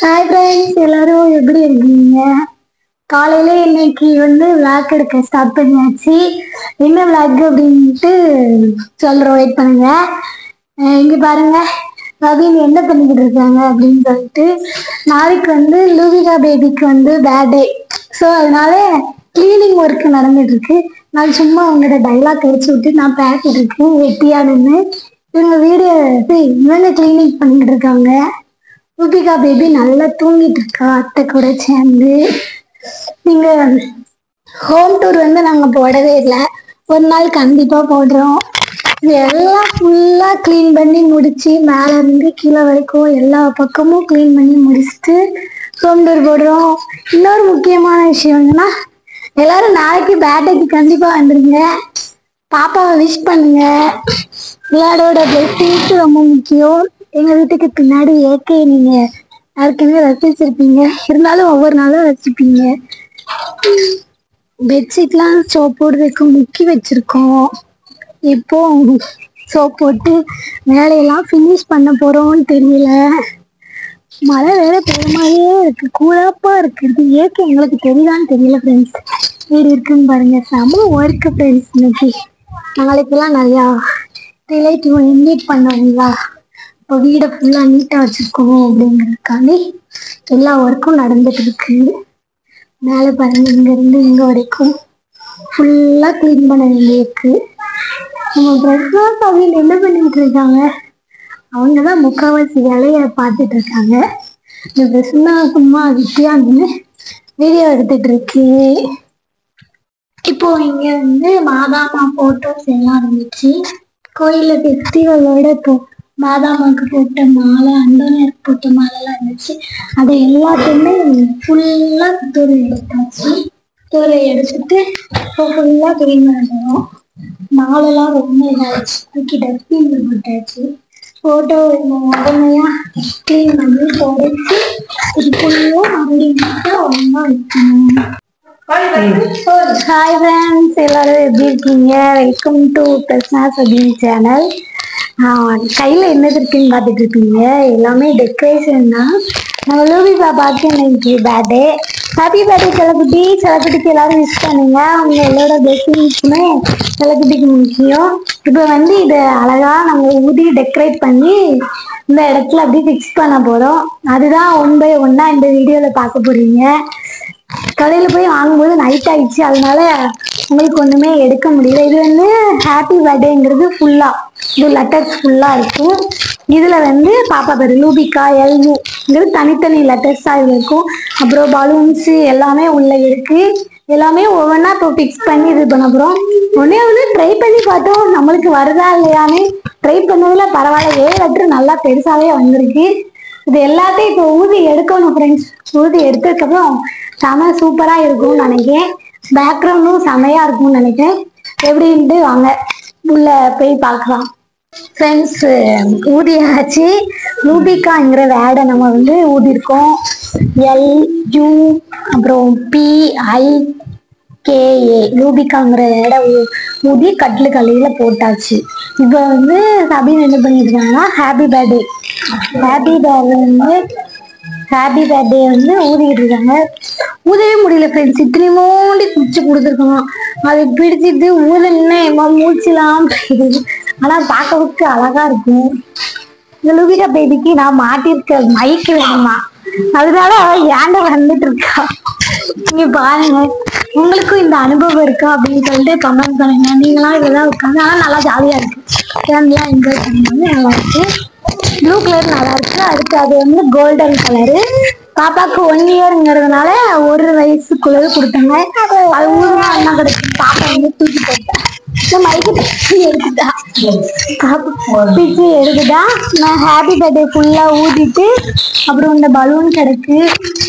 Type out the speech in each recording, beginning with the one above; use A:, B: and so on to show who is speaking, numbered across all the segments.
A: Hi friends எல்லாரும் எப்படி இருக்கீங்க? காலையில இன்னைக்கு வந்து விளாக் எடுக்க ஸ்டார்ட் பண்ணியாச்சு. என்ன விளாக் அப்படின்ட்டு சொல்றோம் வெயிட் பண்ணுங்க. இங்க பாருங்க. ரவீன் என்ன பண்ணிக்கிட்டு இருக்காங்க அப்படின்னு சொல்லிட்டு நாளைக்கு வந்து லூவிகா பேபிக்கு வந்து பேர்டே ஸோ அதனால கிளீனிங் ஒர்க் நடந்துட்டு இருக்கு. நான் சும்மா அவங்களோட டைலாக் அடிச்சு விட்டு நான் பேசிட்டு இருக்கேன் வெட்டியா நின்று இவங்க வீடு இவங்க கிளீனிங் பண்ணிட்டு இருக்காங்க. ரூபிகா பேபி நல்லா தூங்கிட்டு இருக்கா அத்தை கூட சேர்ந்து. நீங்க ஹோம் டூர் வந்து நாங்க போடவே இல்லை. ஒரு நாள் கண்டிப்பா போடுறோம். எல்லாம் ஃபுல்லா க்ளீன் பண்ணி முடிச்சு மேல இருந்து கீழே வரைக்கும் எல்லா பக்கமும் க்ளீன் பண்ணி முடிச்சுட்டு ஹோம் டூர் போடுறோம். இன்னொரு முக்கியமான விஷயம் என்னன்னா எல்லாரும் நாளைக்கு பேட்டைக்கு கண்டிப்பா வந்துருங்க. பாப்பாவை விஷ் பண்ணுங்க. விளையாடோட பிளெஸிங்ஸ் ரொம்ப முக்கியம். எங்க வீட்டுக்கு பின்னாடி ஏற்கே நீங்க யாருக்குமே ரசிச்சிருப்பீங்க. இருந்தாலும் ஒவ்வொரு நாளும் ரசிப்பீங்க. பெட்ஷீட்லாம் சோப் போடுறதுக்கு முக்கி வச்சிருக்கோம். இப்போ சோப் போட்டு வேலையெல்லாம் ஃபினிஷ் பண்ண போறோம்னு தெரியல. மழை வேற பெரிய மாதிரியே இருக்கு. கூழப்பா இருக்குது ஏக்கு எங்களுக்கு தெரியுதான்னு தெரியல ஃப்ரெண்ட்ஸ் வீடு இருக்குன்னு பாருங்க. செம ஒர்க்கு ஃப்ரெண்ட்ஸ் இன்னைக்கு. நாளைக்கெல்லாம் நிறையா ரிலேட்டிவ் இன்வைட் பண்ணுவாங்களா? இப்போ வீடை ஃபுல்லாக நீட்டாக வச்சுருக்கோம் அப்படிங்கிறதுக்காண்டி எல்லா ஒர்க்கும் நடந்துட்டு இருக்கு. மேலே பாருங்க இங்கேருந்து இங்கே வரைக்கும் ஃபுல்லாக க்ளீன் பண்ண வேண்டியிருக்கு. நம்ம பிரஸ்னா பகுதியில் என்ன பண்ணிட்டு இருக்காங்க? அவங்க தான் முக்கால்வாசி வேலையை பார்த்துட்டு இருக்காங்க. இந்த பிரஸ்னா சும்மா வித்தியா வீடியோ எடுத்துட்டு இருக்கு. இப்போ இங்க வந்து மாதாமா போட்டோஸ் எல்லாம் இருந்துச்சு. கோயில ஃபெஸ்டிவலோட இப்போ மாதாமாக்கு போட்ட மாலை அந்தோனியருக்கு போட்ட மாலைலாம் இருந்துச்சு. அது எல்லாத்தையுமே ஃபுல்லா துறை எடுத்தாச்சு. துறை எடுத்துட்டு இப்போ ஃபுல்லா கிளீன் பண்ணுறோம் மாலைலாம் ரொம்ப இதாச்சு தூக்கி டஸ்ட்பின்ல போட்டாச்சு. போட்டோ உடனேயா க்ளீன் பண்ணி தொடச்சி இது ஃபுல்லாக மறுபடியும் மட்டும் ஒன்றா வைக்கணும். ஹாய் ஃப்ரெண்ட்ஸ் எல்லாரும் எப்படி இருக்கீங்க? Welcome to Prasna Sabin channel கையில் என்னது இருக்குன்னு பார்த்துட்டு இருக்கீங்க? எல்லாமே டெக்கரேஷன் தான். நம்ம லூபி பாப்பாக்கு இன்னைக்கு பேர்டே ஹாப்பி பர்த்டே செலக்குட்டி. செலக்குட்டிக்கு எல்லாரும் விஷ் பண்ணுங்க. அவங்க எல்லாரோட பிளெஸிங்ஸுமே செலக்குட்டிக்கு முக்கியம். இப்போ வந்து இதை அழகாக நம்ம ஊதி டெக்கரேட் பண்ணி இந்த இடத்துல அப்படியே ஃபிக்ஸ் பண்ண போகிறோம் அதுதான் ஒன் பை ஒன்னாக இந்த வீடியோவில் பார்க்க போகிறீங்க கடையில் போய் வாங்கும்போது நைட் ஆயிடுச்சு. அதனால உங்களுக்கு ஒன்றுமே எடுக்க முடியல. இது வந்து ஹாப்பி பர்த்டேங்கிறது ஃபுல்லாக இது லெட்டர்ஸ் ஃபுல்லாக இருக்கும். இதில் வந்து பாப்பா பேர் லூபிகா எல்யூங்கிறது தனித்தனி லெட்டர்ஸாக இருக்கும். அப்புறம் பலூன்ஸு எல்லாமே உள்ளே இருக்கு. எல்லாமே ஒவ்வொன்றா இப்போ ஃபிக்ஸ் பண்ணி இது பண்ண போகிறோம் ஒன்றே வந்து ட்ரை பண்ணி பார்த்தோம். நம்மளுக்கு வருதா இல்லையான்னு ட்ரை பண்ணதில் பரவாயில்ல. ஏ லெட்டர் நல்லா பெருசாகவே வந்திருக்கு. இது எல்லாத்தையும் இப்போ ஊதி எடுக்கணும் ஃப்ரெண்ட்ஸ் ஊதி எடுத்ததுக்கப்புறம் செம சூப்பராக இருக்கும்னு நினைக்கிறேன். பேக்ரவுண்டும் செமையாக இருக்கும்னு நினைக்கிறேன். எப்படின்ட்டு வாங்க. உள்ள போய் பார்க்கலாம். ஃப்ரெண்ட்ஸ் ஊதியாச்சு ரூபிகாங்கிற வேர்டை நம்ம வந்து ஊதிருக்கோம். எல் யூ அப்புறம் பி ஐ கேஏ ரூபிகாங்கிற இடம் ஊதி கட்டில் கல்லியில் போட்டாச்சு. இப்போ வந்து சபீன் என்ன பண்ணியிருக்காங்கன்னா ஹாப்பி பர்த்டே ஹாப்பி பர்த்டே வந்து ஹாப்பி பர்த்டே வந்து ஊதிக்கிட்டு இருக்காங்க. ஊதவே முடியல ஃப்ரெண்ட்ஸ் இத்தனைமோண்டி குச்சி கொடுத்துருக்கோம் அதை பிடிச்சிட்டு ஊதலன்னா எம்மா மூச்சுலாம் போயிடுது. ஆனால் பார்க்கறதுக்கு அழகா இருக்கும். இந்த லுபிகா பேபிக்கு நான் மாட்டிருக்க மைக்கு வேணுமா? அதனால ஏண்ட வந்துட்டு இருக்கா? நீங்க பாருங்க. உங்களுக்கும் இந்த அனுபவம் இருக்கா அப்படின்னு சொல்லிட்டு கமெண்ட் பண்ணுங்க. நீங்களாம் இதெல்லாம் உட்காந்து ஆனால் நல்லா ஜாலியா இருக்கு. ஃபேமிலியாக என்ஜாய் பண்ணுவாங்க நல்லா இருக்கு. ப்ளூ கலர் நல்லா இருக்கு. அடுத்து அது வந்து கோல்டன் கலரு பாப்பாக்கு ஒன் இயருங்கிறதுனால ஒரு வயசுக்குள்ளது கொடுத்தாங்க. அது ஊருனா என்ன கிடைக்கும் பாப்பா வந்து தூக்கி போட்டேன் மைக்கு பிச்சு எடுத்துட்டா பிச்சு எடுத்துட்டா நான் ஹாப்பி பர்த்டே ஃபுல்லா ஊதிட்டு அப்புறம் இந்த பலூன் கிடக்கு.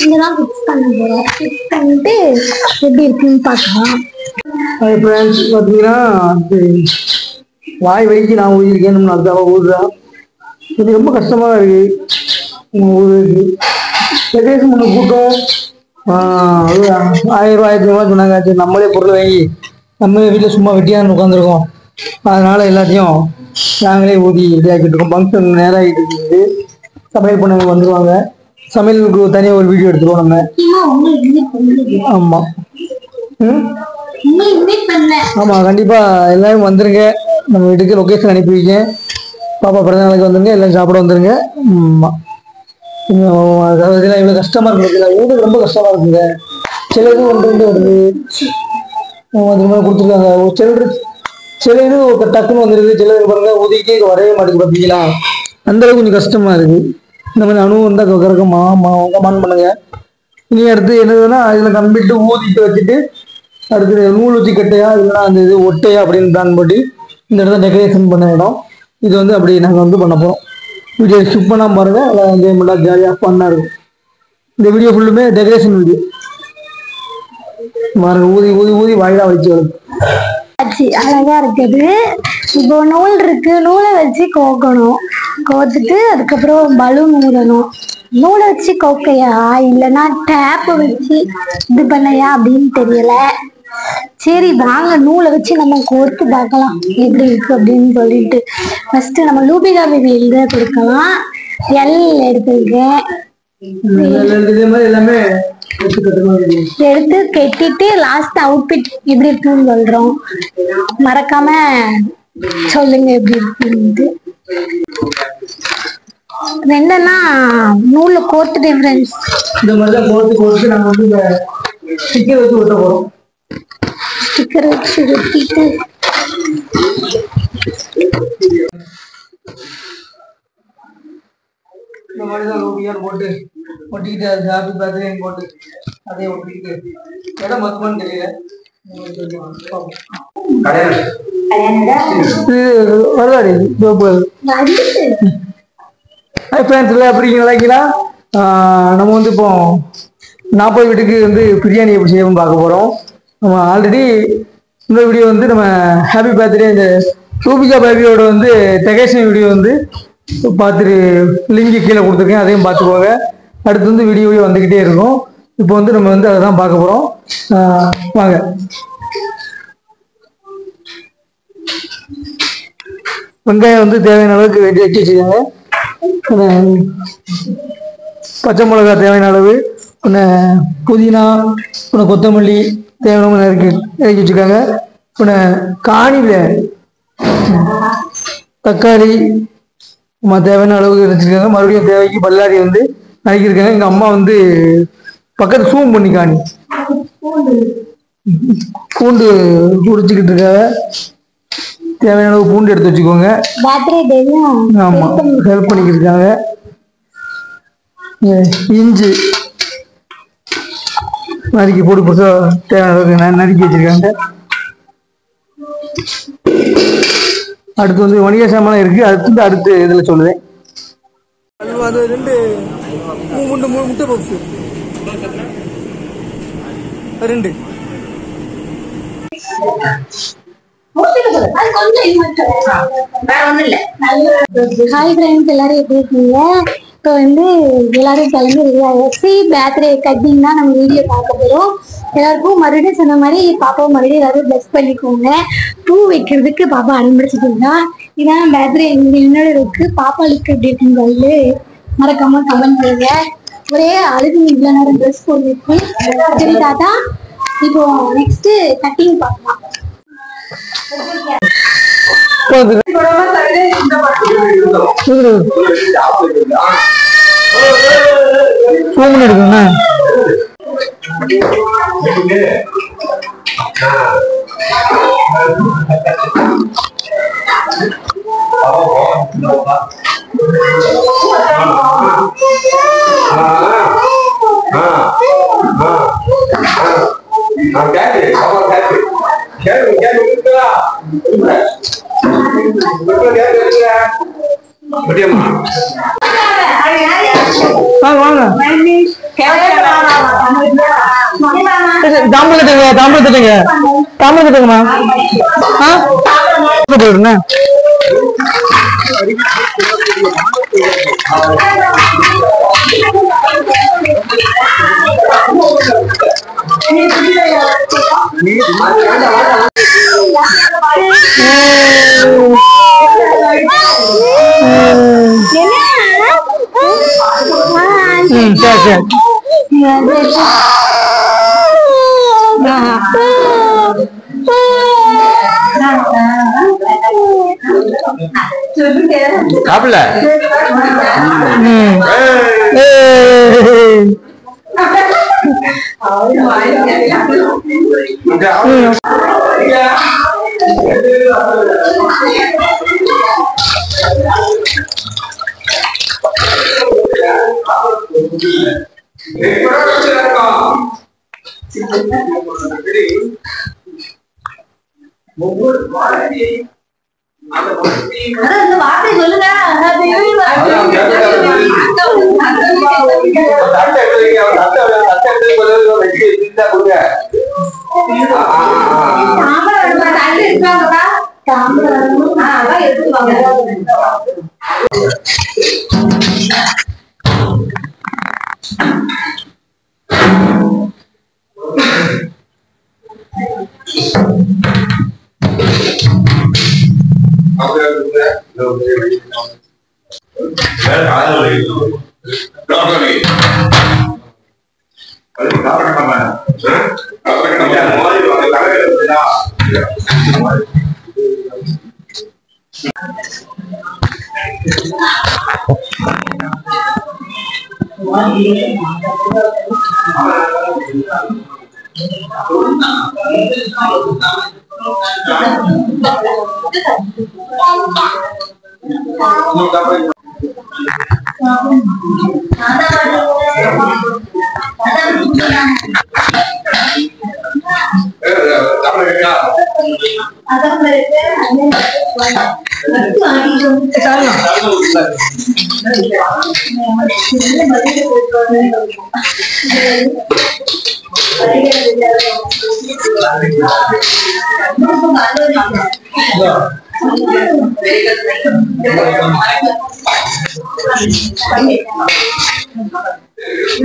A: இங்கதான் ஃபிக்ஸ் பண்ண போறோம் ஃபிக்ஸ் பண்ணிட்டு எப்படி இருக்குன்னு பார்க்கலாம்.
B: ஹாய் ஃப்ரெண்ட்ஸ் பார்த்தீங்கன்னா வாய் வலிக்கு நான் ஊதிருக்கேன் அதுக்காக ஊதுறா இது ரொம்ப கஷ்டமாக இருக்கு. ஊதுறதுக்கு. டெக்கரேஷன் பண்ண கூட்டம் அது ஆயிரம் ரூபாய் ஆயிரத்தி ரூபாய் சொன்னாங்க. நம்மளே பொருள் வாங்கி நம்ம வீட்டில் சும்மா வெட்டியாக உட்காந்துருக்கோம் அதனால எல்லாத்தையும் நாங்களே ஊதி ரெடியாக்கிட்டு இருக்கோம். ஃபங்க்ஷன் நேரம் ஆகிட்டு இருக்குது. சமையல் பண்ணவங்க வந்துருவாங்க. சமையலுக்கு தனியாக ஒரு வீடியோ எடுத்துருவோம் நம்ம. ஆமாம் ம். ஆமாம் கண்டிப்பாக எல்லாரும் வந்துருங்க. நம்ம வீட்டுக்கு லொக்கேஷன் அனுப்பி வைங்க. பாப்பா பிறந்த நாளைக்கு வந்துருங்க. எல்லாம் சாப்பிட வந்துருங்க. ஆமாம் அதாவது இதெல்லாம் இவ்வளோ கஷ்டமாக இருக்குது வீடு ரொம்ப கஷ்டமாக இருக்குங்க. சில இது ஒன்று ரெண்டு வருது. ஆமா, அது மாதிரி கொடுத்துருக்காங்க. ஒரு சிலர் சில இது ஒரு டக்குன்னு வந்துருது சில இது பாருங்க ஒதுக்கி வரவே மாட்டேங்குது பார்த்தீங்களா அந்த அளவுக்கு கொஞ்சம் கஷ்டமா இருக்கு. இந்த மாதிரி அணுவும் இருந்தால் கறக்கமா கமான் பண்ணுங்க. இனி அடுத்து என்னதுன்னா இதில் கம்பிட்டு ஊதிட்டு வச்சுட்டு அடுத்து நூல் வச்சு கட்டையா இல்லைன்னா அந்த இது ஒட்டையா அப்படின்னு பிளான் போட்டு இந்த இடத்துல டெக்கரேஷன் பண்ண இடம். இது வந்து அப்படி நாங்கள் வந்து பண்ண போகிறோம் வீடியோ ஸ்கிப் பண்ணாமல் பாருங்க என்ஜாய்மெண்ட்டாக ஜாலியாக ஃபன்னாக இருக்கும். இந்த வீடியோ ஃபுல்லுமே டெக்கரேஷன் வீடியோ பாருங்க ஊதி ஊதி ஊதி வாயிலா வச்சு
A: அழகா இருக்குது. இப்போ நூல் இருக்கு. நூலை வச்சு கோக்கணும். கோத்துட்டு அதுக்கப்புறம் பலூன் ஊதணும். நூலை வச்சு கோக்கையா? இல்லைன்னா டேப்பை வச்சு இது பண்ணையா அப்படின்னு தெரியல. சரி வாங்க. நூலை வச்சு நம்ம கோர்த்து பார்க்கலாம். எப்படி இருக்கு அப்படின்னு சொல்லிட்டு. ஃபர்ஸ்ட் நம்ம லூபிகா பேபி எழுத கொடுக்கலாம்? எல் எடுத்துருக்கேன். எடுத்து கெட்டிட்டு லாஸ்ட் அவுட்பிட் எப்படி இருக்குன்னு சொல்றோம். மறக்காம சொல்லுங்க எப்படி இருக்குன்ட்டு. இது என்னன்னா நூல்ல கோர்த்துட்டேன் ஃப்ரெண்ட்ஸ்
B: இந்த மாதிரி கோர்த்து கோர்த்து நாங்கள் வந்து இந்த ஸ்டிக்கர் வச்சு ஒட்ட போகிறோம்
A: ஸ்டிக்கர் வச்சு ஒட்டிட்டு.
B: இந்த மாதிரி தான் போட்டு ஒட்டிக்கிட்டு அது ஹாப்பி பர்த்டே போட்டு அதே ஒட்டிக்கிட்டு இடம் மொத்தமானு தெரியல. இது வரலாடி ஆஹ் நம்ம வந்து இப்போ நாற்பது வீட்டுக்கு வந்து பிரியாணி எப்படி செய்யவும் பார்க்க போகிறோம் நம்ம ஆல்ரெடி இந்த வீடியோ வந்து நம்ம ஹாப்பி பர்த்டே இந்த ரூபிகா பேபியோட வந்து டெகேஷன் வீடியோ வந்து பார்த்துட்டு லிங்க் கீழே கொடுத்துருக்கேன் அதையும் பார்த்துக்கோங்க. அடுத்து வந்து வீடியோ வந்துக்கிட்டே இருக்கும். இப்போ வந்து நம்ம வந்து அதை தான் பார்க்க போகிறோம் வாங்க. வெங்காயம் வந்து தேவையான அளவுக்கு வெட்டி வச்சு வச்சுக்கோங்க. பச்சை மிளகா தேவையான அளவு ஒன்று புதினா ஒன்று கொத்தமல்லி தேவையான நறுக்கி இறக்கி வச்சுக்கோங்க. ஒன்று காணியில் தக்காளி தேவையான அளவுக்கு வச்சுருக்காங்க மறுபடியும் தேவைக்கு பல்லாரி வந்து நறுக்கியிருக்காங்க. எங்கள் அம்மா வந்து பக்கத்து சூம் பண்ணி காணி பூண்டு உரிச்சுக்கிட்டு இருக்காங்க. தேவையான அளவு பூண்டு எடுத்து வச்சுக்கோங்க.
A: பர்த்டே டேயும்
B: ஆமா ஹெல்ப் பண்ணிக்கிட்டு இருக்காங்க. இஞ்சி நறுக்கி போட்டு புதுசா தேவையான அளவுக்கு நறுக்கி வச்சிருக்காங்க. அடுத்து வந்து வணிக சாமான் இருக்கு. அடுத்து வந்து அடுத்து இதுல சொல்லுவேன். அது ரெண்டு முட்டை பப்ஸ் ரெண்டு.
A: ஹாய் ஃப்ரெண்ட்ஸ் எல்லாரும் எப்படி இருக்கீங்க? இப்போ வந்து எல்லாரும் கிளம்பி ரெடி ஆகிடுச்சு கட்டிங் தான் நம்ம வீடியோ பார்க்க போகிறோம் எல்லாருக்கும் மறுபடியும் சொன்ன மாதிரி பாப்பாவை மறுபடியும் எல்லாரும் ப்ளஸ் பண்ணிக்கோங்க. பூ வைக்கிறதுக்கு பாப்பா அனுப்பிடிச்சிட்டு இருந்தா இதான் பர்த்டே என்னோட இருக்கு பாப்பாளுக்கு எப்படி இருக்குன்னு சொல்லி மறக்காம கமெண்ட் பண்ணுங்க. ஒரே அழுகு இவ்வளோ நேரம் ட்ரெஸ் போட்டுருக்கு சரி தாத்தா இப்போ நெக்ஸ்ட் கட்டிங் பார்க்கலாம்.
B: ஃபோன்
C: கேட்டு கேட்டு கேட்டு
B: தாம்பூல தட்டுங்க தாம்பூல தட்டுங்க தாம்பூல தட்டுங்கம்மா
D: ஆ?
B: போயிடுண்ணே
A: 嗯，对对。那
C: சாப்பிடல ஒவ்வொரு வார்த்தையை அந்த
D: வார்த்தை சொல்லுங்க எடுத்துவாங்க
C: không đưa được đấy đường thì bị để lại nó liền đó có gì ở đây đó các bạn mà ở đây các bạn mới vào cái cái đường đó
D: Thank you.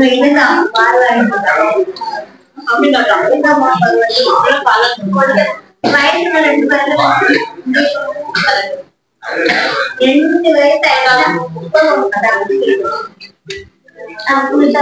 D: என்னன்னா அப்படின்னு பாலம் ரெண்டு பேர்ல đến như ấy, tại là cũng có một cả đàn cái gì ăn cũng được